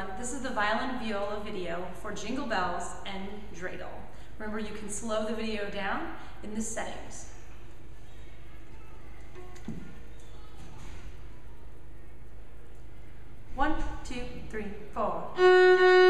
everyone, this is the violin viola video for Jingle Bells and Dreidel. Remember you can slow the video down in the settings. One, two, three, four.